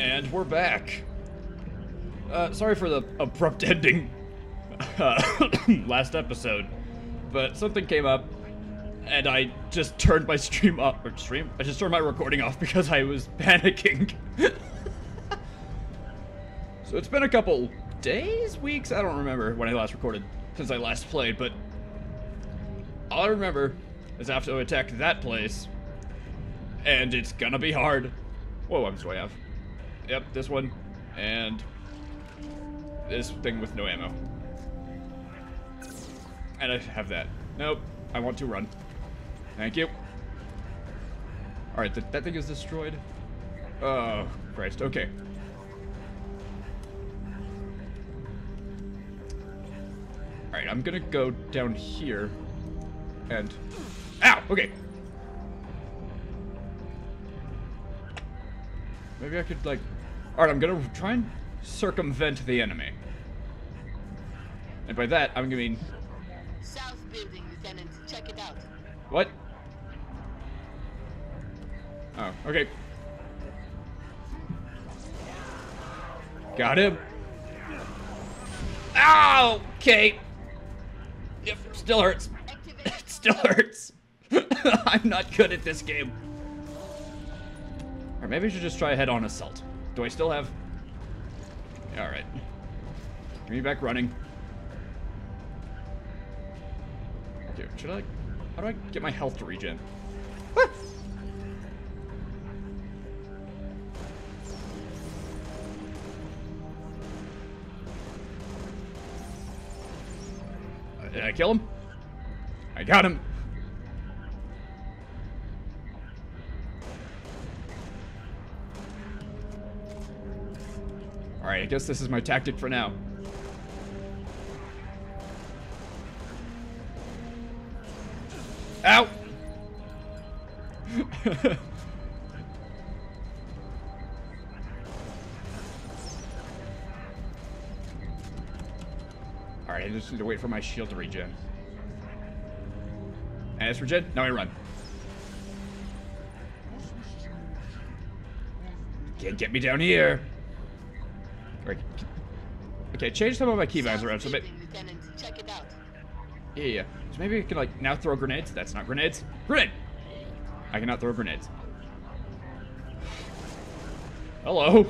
And we're back. Uh, sorry for the abrupt ending uh, last episode, but something came up, and I just turned my stream off. Or stream? I just turned my recording off because I was panicking. so it's been a couple days, weeks. I don't remember when I last recorded since I last played, but all I remember is I have to attack that place, and it's gonna be hard. Whoa, I'm way off. Yep, this one, and this thing with no ammo. And I have that. Nope, I want to run. Thank you. Alright, th that thing is destroyed. Oh, Christ, okay. Alright, I'm gonna go down here and... Ow! Okay. Maybe I could, like... Alright, I'm gonna try and circumvent the enemy. And by that, I'm gonna mean... South building, Lieutenant. Check it out. What? Oh, okay. Got him. Ow! Okay. Yep, still hurts. It still hurts. I'm not good at this game. Or maybe I should just try a head-on assault. Do I still have... Alright. Get me back running. Okay, should I... How do I get my health to regen? Ah! Uh, Did I kill him? I got him. I guess this is my tactic for now. Ow! Alright, I just need to wait for my shield to regen. And it's regen. Now I run. Can't get me down here. Okay, change some of my keybinds around so maybe. building, Lieutenant. Check it out. Yeah, yeah. So maybe I can like now throw grenades. That's not grenades. Grenade. I cannot throw grenades. Hello.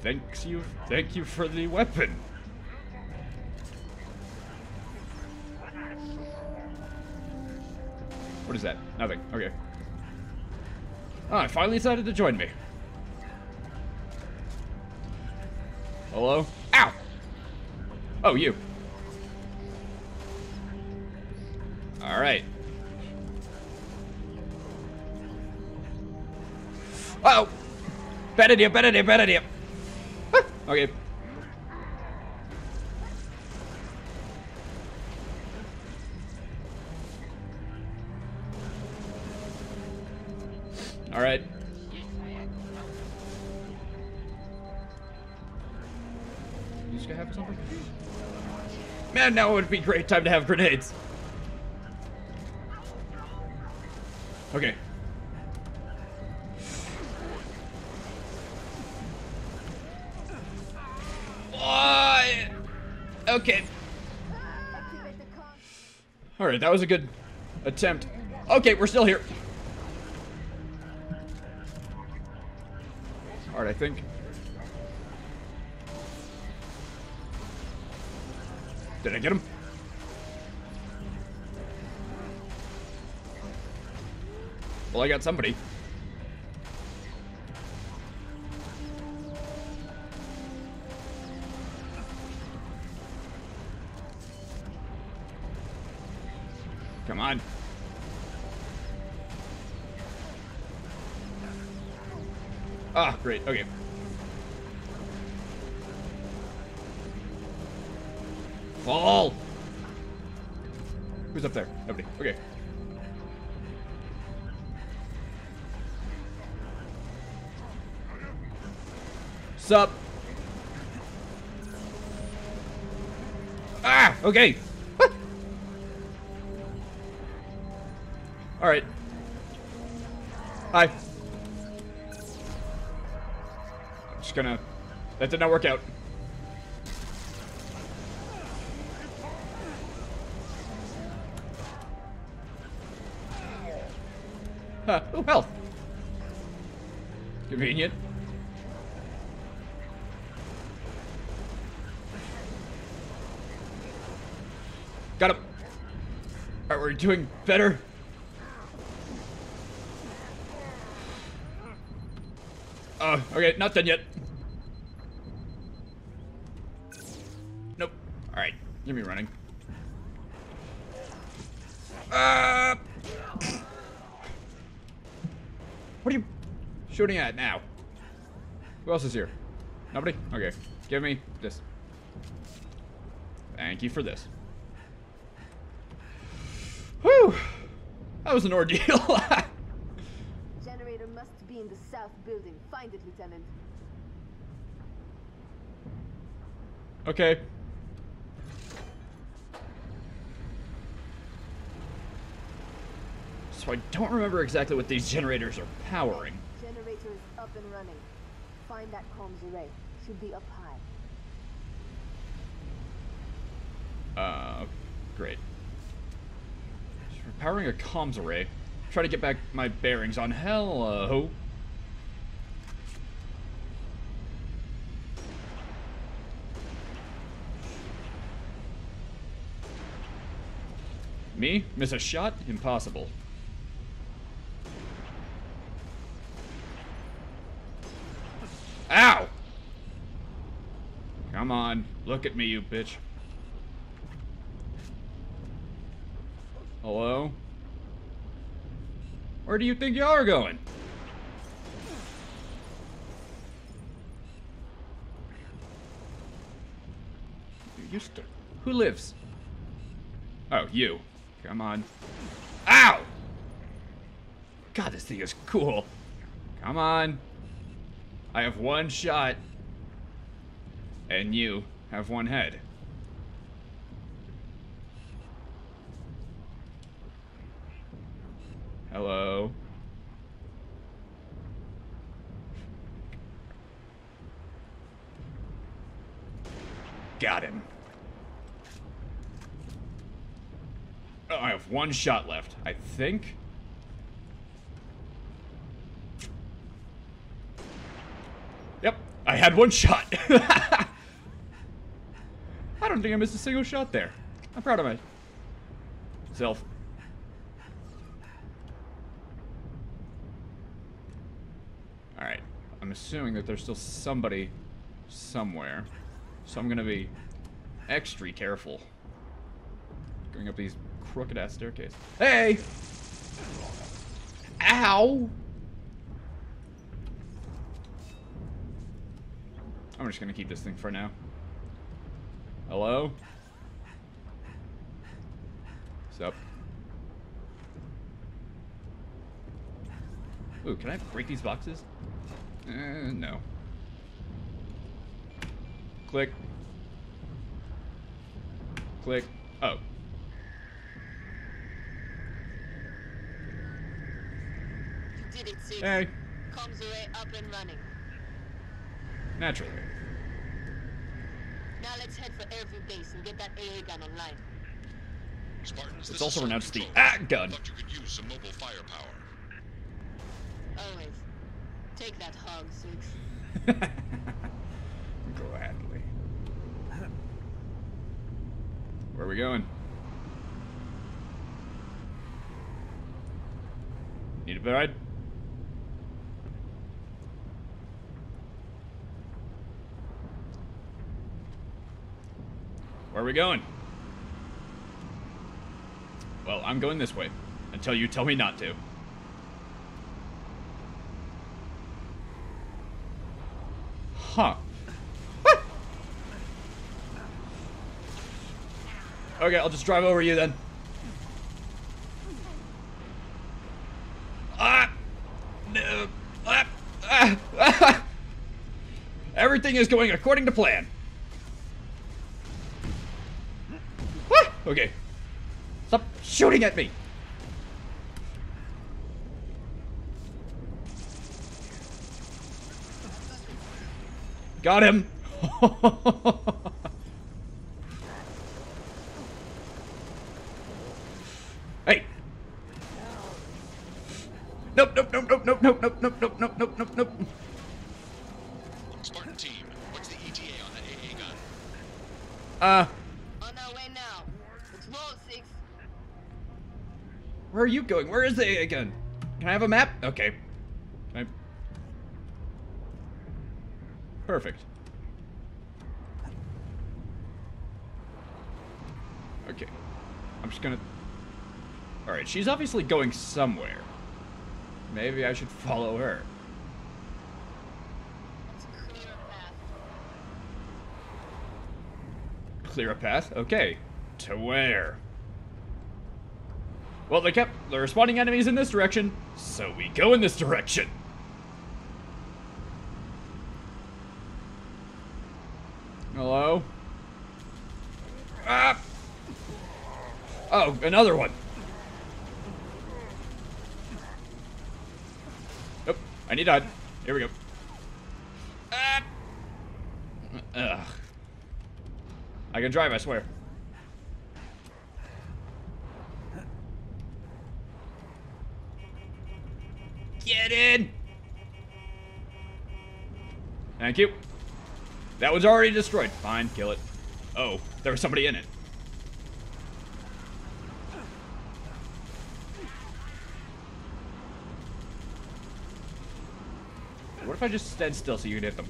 Thanks you. Thank you for the weapon. What is that? Nothing. Okay. Ah, I finally decided to join me. Hello? Ow! Oh, you. Alright. Uh oh! Bad idea, bad idea, bad idea. Ah, okay. Alright. Something? Man, now would be great time to have grenades. Okay. What? Okay. Alright, that was a good attempt. Okay, we're still here. Alright, I think. Did I get him? Well, I got somebody. Come on. Ah, great. Okay. Fall! Who's up there? Nobody. Okay. Sup? Ah! Okay. Alright. Hi. just gonna... That did not work out. Doing better. Oh, okay, not done yet. Nope. Alright, give me running. Uh, what are you shooting at now? Who else is here? Nobody? Okay. Give me this. Thank you for this. Was an ordeal. Generator must be in the south building. Find it, Lieutenant. okay. So I don't remember exactly what these generators are powering. Generator is up and running. Find that comms array. Should be up high. Uh, great. Powering a comms array. Try to get back my bearings on hello. Me? Miss a shot? Impossible. Ow! Come on, look at me, you bitch. Hello? Where do you think you are going? You. Who lives? Oh, you. Come on. Ow! God, this thing is cool. Come on. I have one shot. And you have one head. Hello. Got him. Oh, I have one shot left, I think. Yep, I had one shot. I don't think I missed a single shot there. I'm proud of myself. Alright. I'm assuming that there's still somebody somewhere. So I'm gonna be extra careful. Going up these crooked ass staircase. Hey! Ow! I'm just gonna keep this thing for now. Hello? What's up? Ooh, can I break these boxes? Uh, no. Click. Click. Oh. You did it, Six. Hey. Comms array up and running. Naturally. Now let's head for Airview Base and get that AA gun online. Spartans, It's this also is pronounced the Control. at gun. Thought you could use some mobile firepower. Always. Take that hog, Six. Gladly. Where are we going? Need a ride? Where are we going? Well, I'm going this way. Until you tell me not to. Huh. okay, I'll just drive over you then. Ah! No. Ah! Ah! Everything is going according to plan. Okay. Stop shooting at me! Got him! hey! Nope, nope, nope, nope, nope, nope, nope, nope. Going? Where is the again? Can I have a map? Okay. I... Perfect. Okay. I'm just gonna... Alright, she's obviously going somewhere. Maybe I should follow her. Clear a path. Clear a path? Okay. To where? Well, they kept the respawning enemies in this direction, so we go in this direction. Hello? Ah! Oh, another one. Nope, I need to hide. Here we go. Ah! Ugh. I can drive, I swear. Thank you. That was already destroyed. Fine, kill it. Oh, there was somebody in it. What if I just stand still so you can hit them?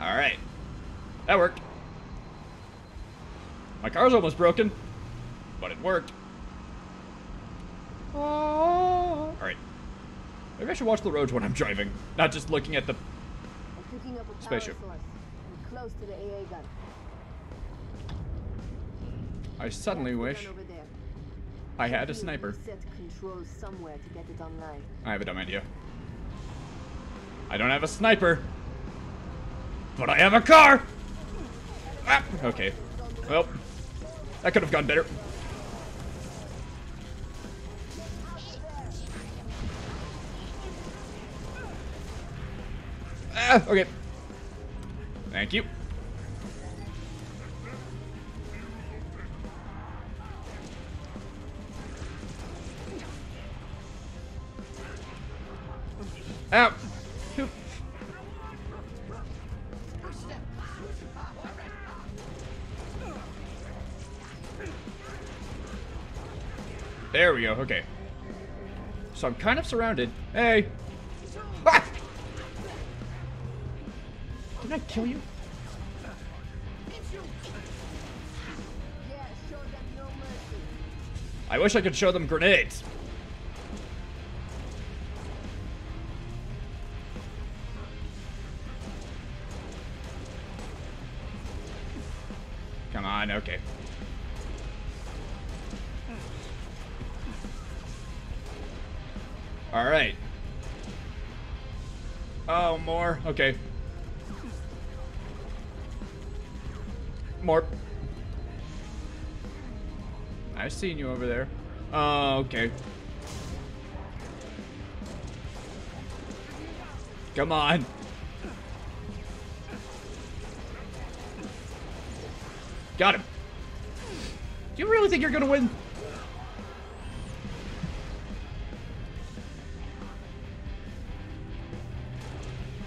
Alright. That worked. My car's almost broken, but it worked. Alright. Maybe I should watch the roads when I'm driving, not just looking at the. Spaceship. the. I suddenly wish. I had a sniper. I have a dumb idea. I don't have a sniper, but I have a car! Ah, okay. Well, that could have gone better. Ah, okay. Thank you. Ow! There we go, okay. So I'm kind of surrounded. Hey! Did I kill you? I wish I could show them grenades. Come on, okay. Alright. Oh, more. Okay. More. I've seen you over there. Oh, okay. Come on. Got him. Do you really think you're gonna win?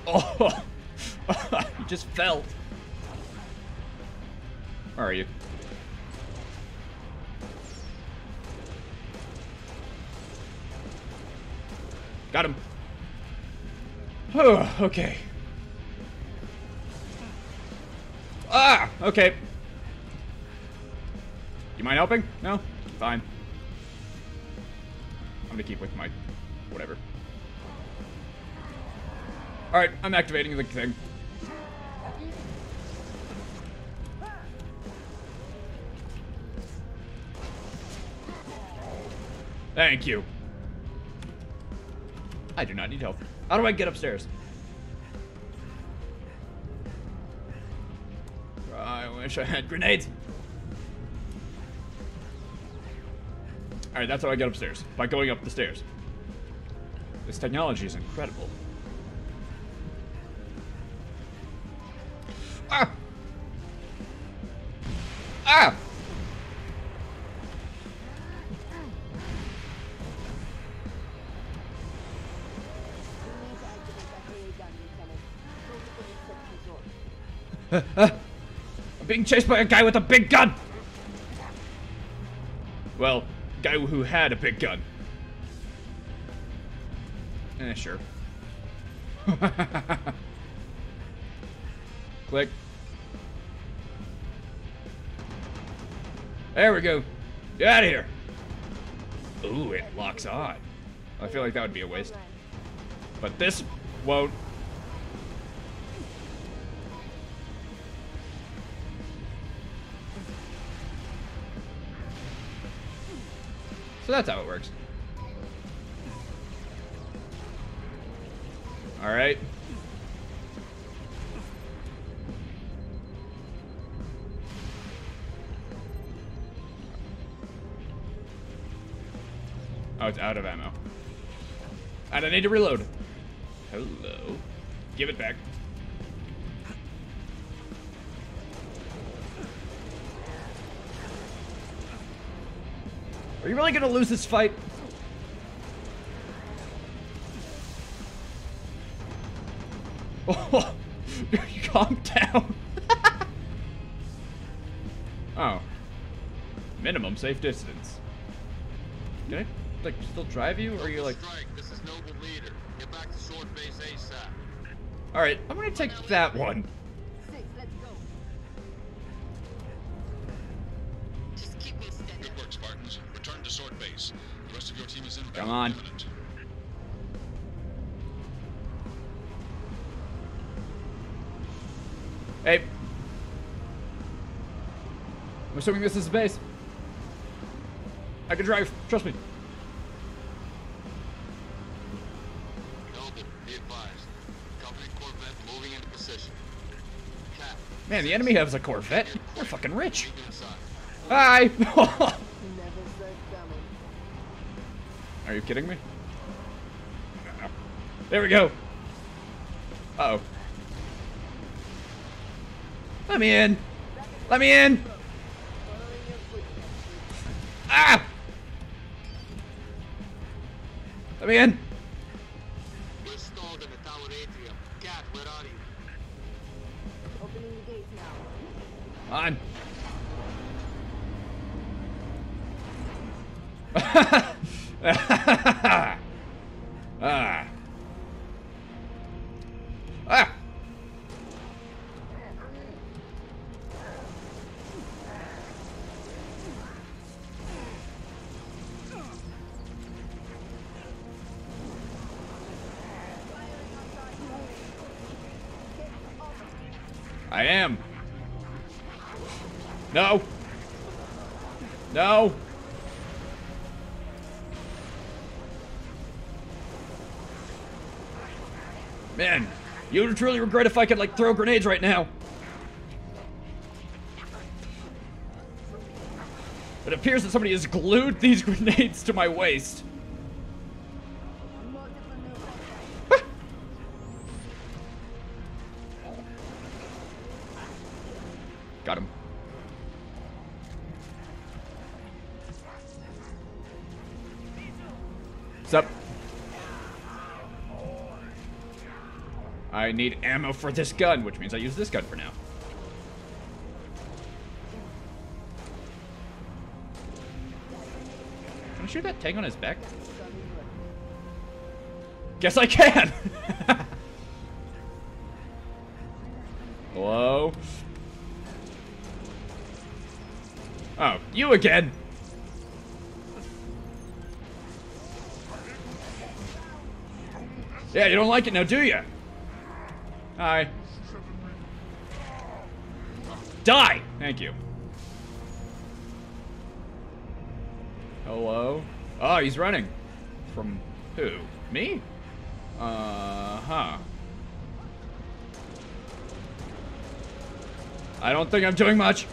Oh, you just fell. Where are you? Got him. Oh, okay. Ah, okay. You mind helping? No? Fine. I'm gonna keep with my whatever. Alright, I'm activating the thing. Thank you. I do not need help. How do I get upstairs? I wish I had grenades. Alright, that's how I get upstairs. By going up the stairs. This technology is incredible. I'm being chased by a guy with a big gun! Well, guy who had a big gun. Eh, sure. Click. There we go. Get out of here. Ooh, it locks on. I feel like that would be a waste. But this won't. So that's how it works. Alright. Oh, it's out of ammo. And I need to reload. Hello. Give it back. Are you really gonna lose this fight? Oh, calm down. oh. Minimum safe distance. Can I, like, still drive you, or are you like... Strike, this is Noble Leader. Get back to Sword Base ASAP. Alright, I'm gonna take that one. Come on. Hey. I'm assuming this is the base. I can drive. Trust me. Noble, be advised. Company Corvette moving into position. Cap, Man, the enemy has a Corvette. They're fucking rich. Hi. Are you kidding me? There we go. Oh. Let me in. Let me in. Ah! Let me in. On. ah. Man, you would truly regret if I could like throw grenades right now. It appears that somebody has glued these grenades to my waist. Need ammo for this gun, which means I use this gun for now. Can I shoot that tank on his back? Guess I can! Hello? Oh, you again! Yeah, you don't like it now, do you? Hi. Die! Thank you. Hello? Oh, he's running. From who? Me? Uh-huh. I don't think I'm doing much.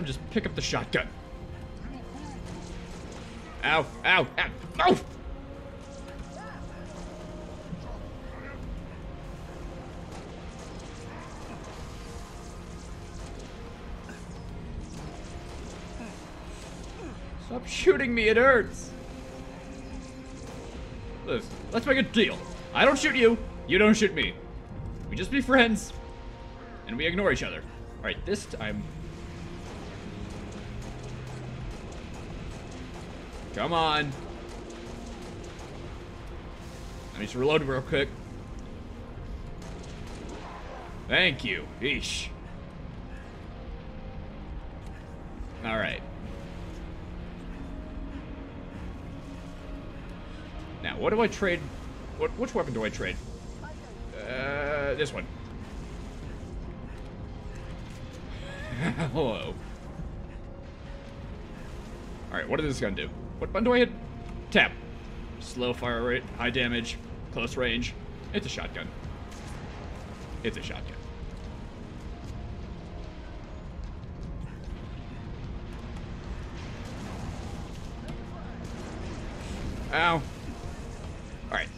Time just pick up the shotgun. Ow! Ow! Ow! No! Stop shooting me, it hurts. Listen, let's make a deal. I don't shoot you, you don't shoot me. We just be friends, and we ignore each other. Alright, this time... Come on. I need to reload real quick. Thank you. Eesh. Alright. Now, what do I trade? What which weapon do I trade? Uh, this one. Hello. All right, what does this gun do? What button do I hit? Tap. Slow fire rate, high damage, close range. It's a shotgun. It's a shotgun. Ow. Alright.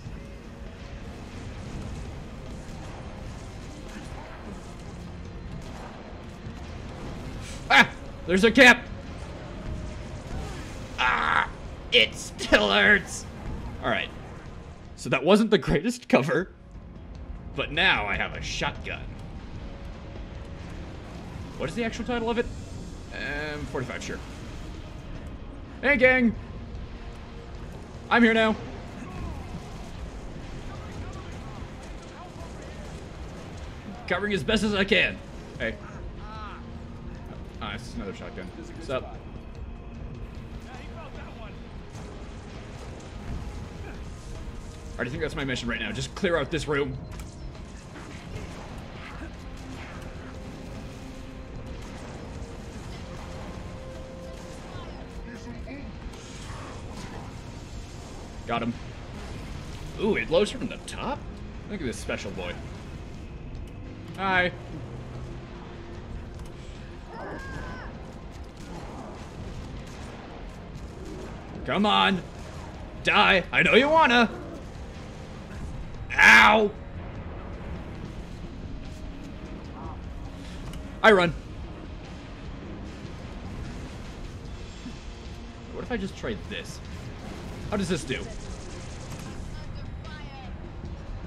Ah! There's a cap! Ah! It still hurts! Alright. So that wasn't the greatest cover, but now I have a shotgun. What is the actual title of it? Um, 45, sure. Hey, gang! I'm here now. Covering as best as I can. Hey. Ah, it's another shotgun. What's up? Alright, I think that's my mission right now. Just clear out this room. Got him. Ooh, it blows from the top? Look at this special boy. Hi. Come on. Die. I know you wanna. I run. What if I just tried this? How does this do?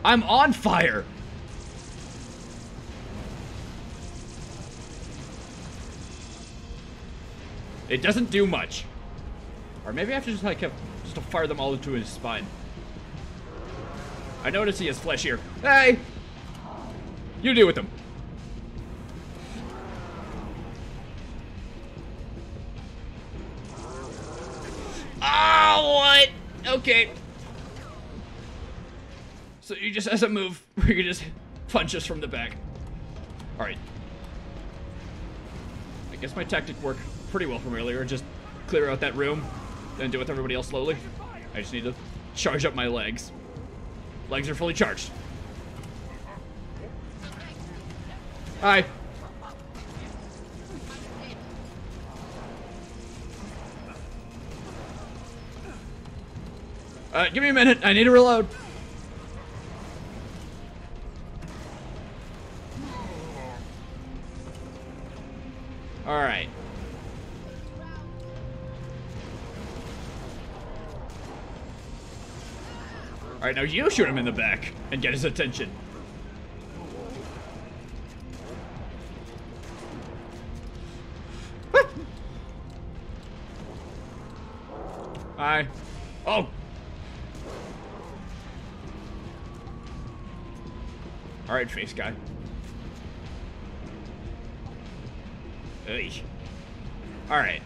I'm on fire! It doesn't do much. Or maybe I have to just like have, just to fire them all into his spine. I notice he has flesh here. Hey! You deal with them. Oh, ah, what? Okay. So you just has a move where you just punch us from the back. Alright. I guess my tactic worked pretty well from earlier. Just clear out that room, then do it with everybody else slowly. I just need to charge up my legs. Legs are fully charged. Hi. Uh, give me a minute. I need to reload. All right, now you shoot him in the back and get his attention. Hi. Oh. All right, face guy. Ugh. All right.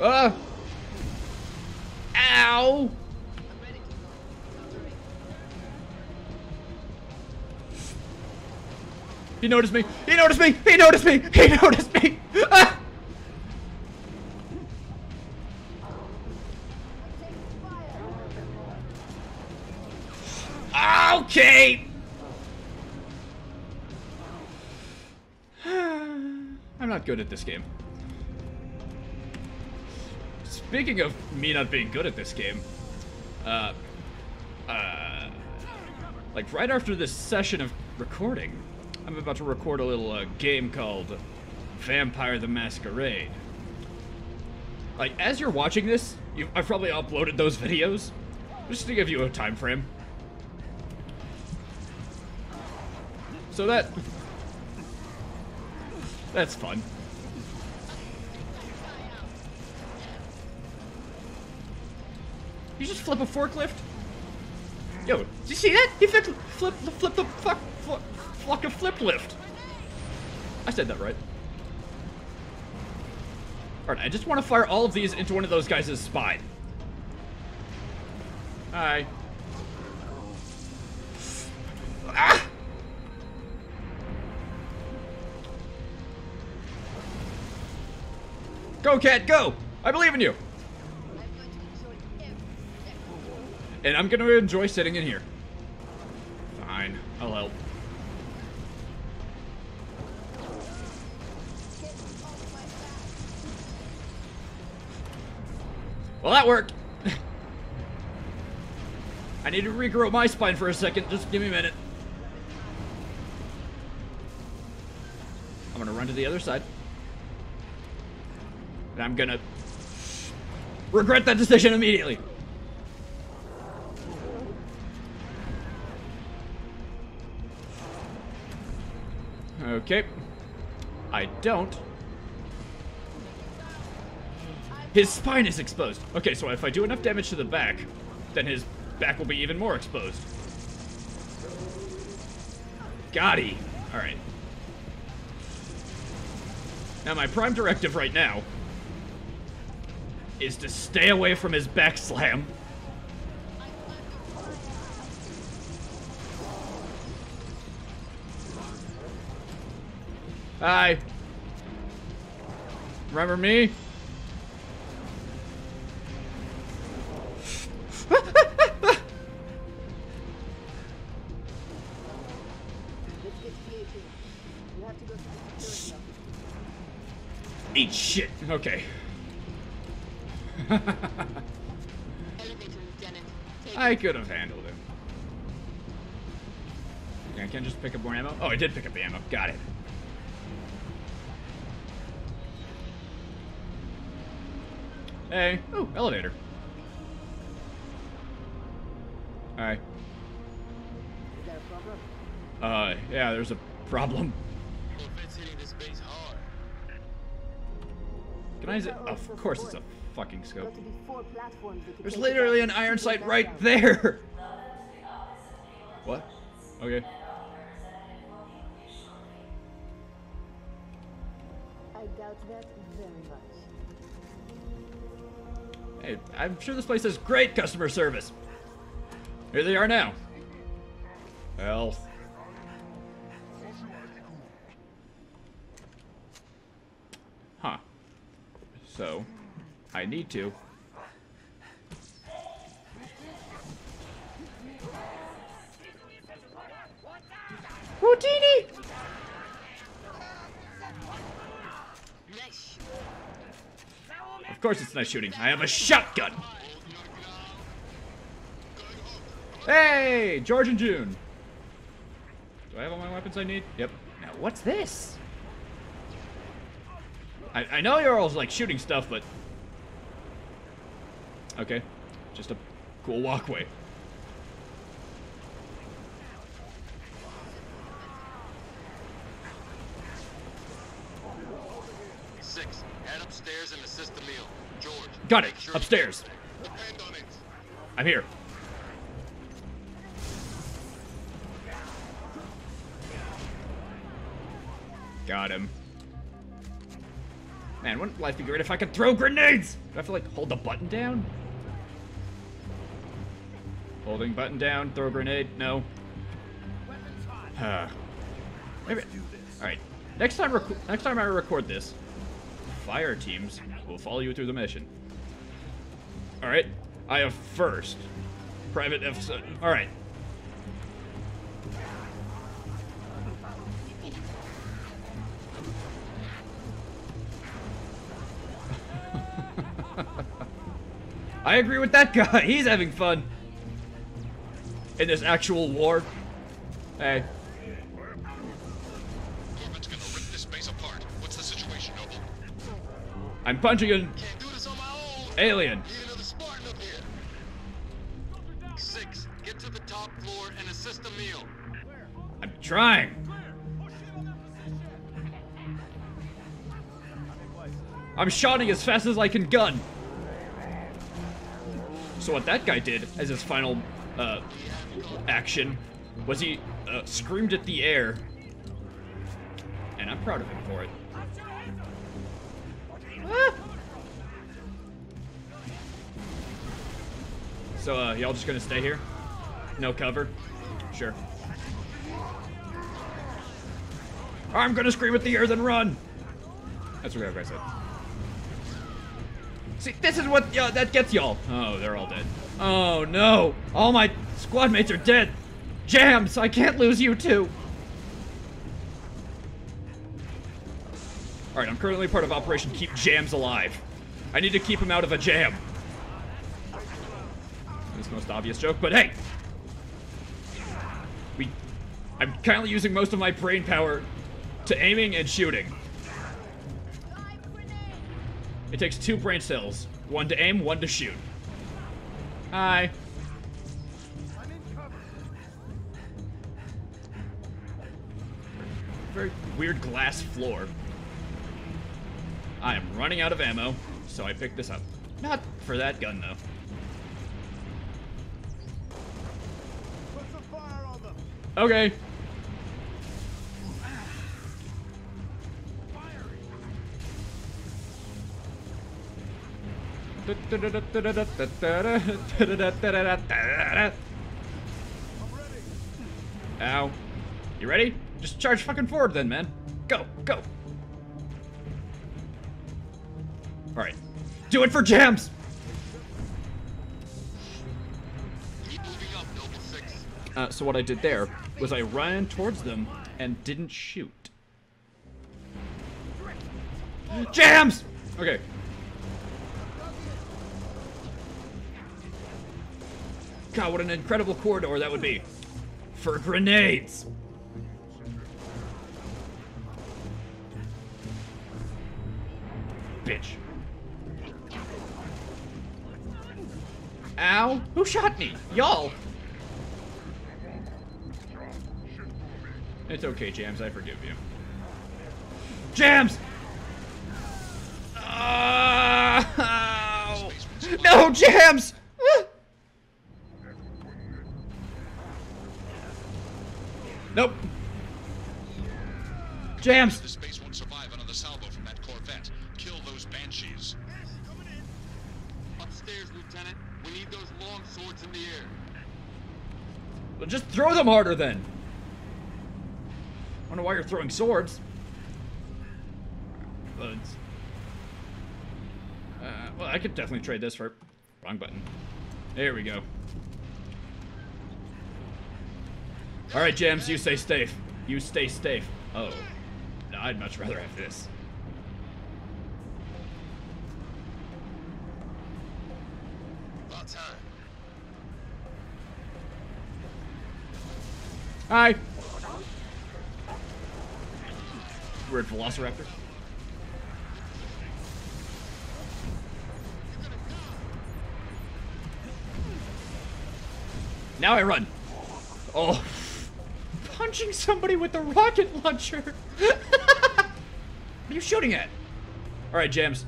Uh. Noticed me. He noticed me. He noticed me. He noticed me. Ah! Okay. I'm not good at this game. Speaking of me not being good at this game, uh, uh, like right after this session of recording, I'm about to record a little uh, game called Vampire the Masquerade. Like, as you're watching this, you, I've probably uploaded those videos, just to give you a time frame. So that... That's fun. You just flip a forklift? Yo, did you see that? He flipped, flip, flip the fuck, a flip lift. I said that right. Alright, I just want to fire all of these into one of those guys' spine. Hi. Ah! Go, Kat, go! I believe in you! And I'm gonna enjoy sitting in here. Fine, I'll help. Well, that worked. I need to regrow my spine for a second. Just give me a minute. I'm gonna run to the other side. And I'm gonna regret that decision immediately. Okay. I don't. His spine is exposed. Okay, so if I do enough damage to the back, then his back will be even more exposed. Gotti. Alright. Now, my prime directive right now is to stay away from his back slam. Hi. Remember me? Okay. Elevator, Lieutenant. Take I could have handled it. Okay, I can't just pick up more ammo. Oh, I did pick up the ammo. Got it. Hey. Oh, elevator. Hi. Is there a problem? Uh, yeah, there's a problem. Can I? Z- of course, it's a fucking scope. to be four platforms that can There's literally an iron sight right there. What? Okay. I doubt that very much. Hey, I'm sure this place has great customer service. Here they are now. Health. So, I need to. Houdini! Of course it's nice shooting. I have a shotgun. Hey, George and June. Do I have all my weapons I need? Yep. Now, what's this? I, I know you're all like shooting stuff, but okay, just a cool walkway. Six, head upstairs and assist Emile. George. Got it. sure Upstairs. Depend on it. I'm here. Got him. Man, wouldn't life be great if I could throw grenades? Do I have to like hold the button down? Holding button down, throw grenade. No. Uh, maybe. All right. Next time, next time I record this, fire teams will follow you through the mission. All right. I have first. Private F. All right. I agree with that guy. He's having fun. In this actual war. Hey. Corvette's gonna rip this base apart. What's the situation, Noble? I'm punching an Can't do this on my own. alien. Need another Spartan up here. Six, get to the top floor and assist Emile. I'm trying. I'm shotting as fast as I can gun. So what that guy did as his final uh, action was he uh, screamed at the air, and I'm proud of him for it. Ah! So uh, y'all just gonna stay here? No cover? Sure. I'm gonna scream at the air then run. That's what I said. See, this is what uh, that gets y'all. Oh, they're all dead. Oh no, all my squad mates are dead. Jams, I can't lose you too. All right, I'm currently part of Operation Keep Jams Alive. I need to keep him out of a jam. This the most obvious joke, but hey, we. I'm currently using most of my brain power to aiming and shooting. It takes two brain cells. One to aim, one to shoot. Hi. Very weird glass floor. I am running out of ammo, so I picked this up. Not for that gun, though. Okay. Ow. You ready? Just charge fucking forward then, man. Go, go. Alright. Do it for jams! Uh, so what I did there was I ran towards them and didn't shoot. Jams! Okay. God, what an incredible corridor that would be. For grenades! Bitch. Ow! Who shot me? Y'all! It's okay, Jams. I forgive you. Jams! Oh! No, Jams! Ah! Nope. Jams! The space won't survive another salvo from that Corvette. Kill those banshees. Upstairs, Lieutenant. We need those long swords in the air. Well, just throw them harder then. I don't know why you're throwing swords. But, uh, well, I could definitely trade this for wrong button. There we go. All right, Jams, you stay safe. You stay safe. Oh, no, I'd much rather have this. About time. Hi. We're at Velociraptor. Now I run. Oh. Punching somebody with a rocket launcher. what are you shooting at? Alright, Jams.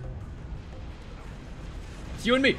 It's you and me.